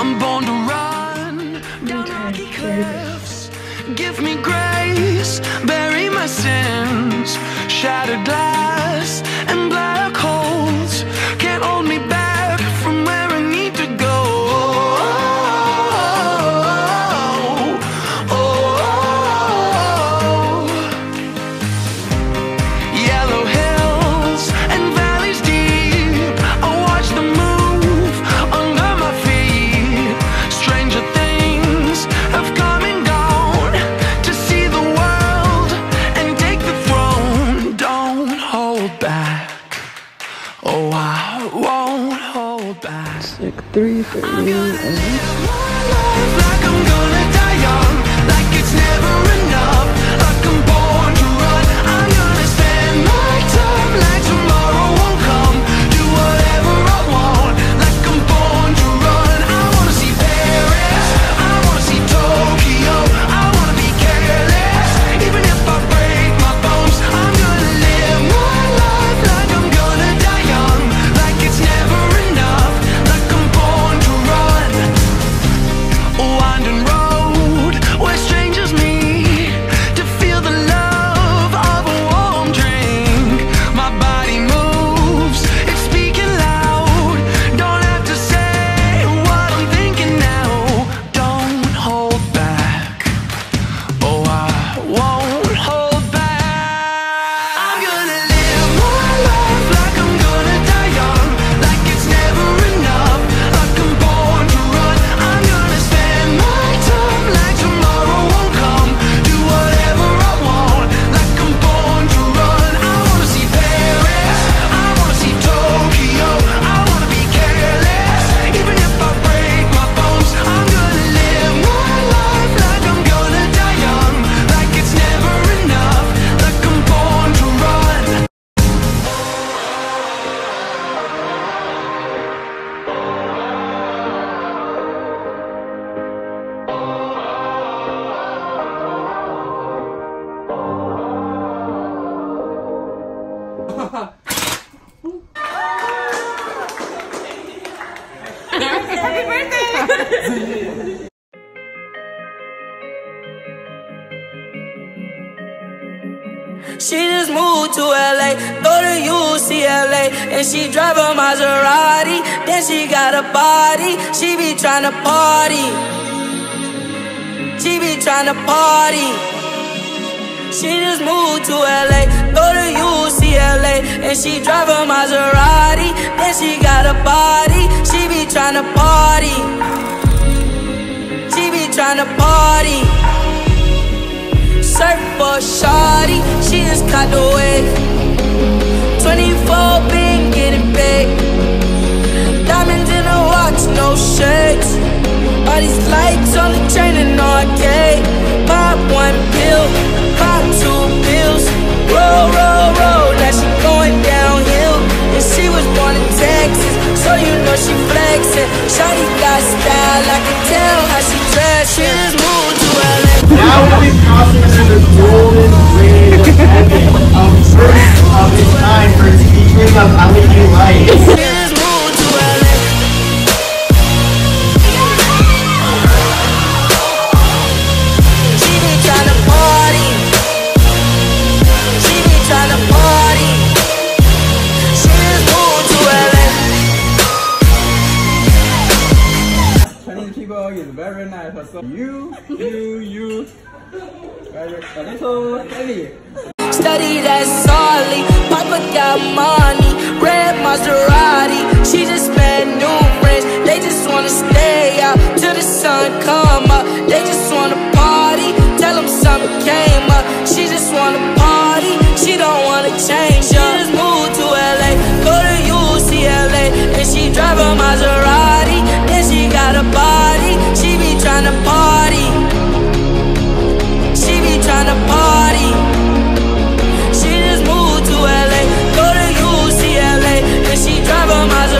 I'm born to run. Give me grace, bury my sins, shattered glass. I won't hold back. Sick three for you. to LA, go to UCLA, and she drive a Maserati. Then she got a body, she be trying to party. She be trying to party. She just moved to LA, go to UCLA, and she drive a Maserati. Then she got a body, she be trying to party. She be trying to party surf for shawty She just caught the wave It's these lights on the chain and all I gave My one pill. people is very nice. So you, you, you, a little heavy. Study that solidly. compromise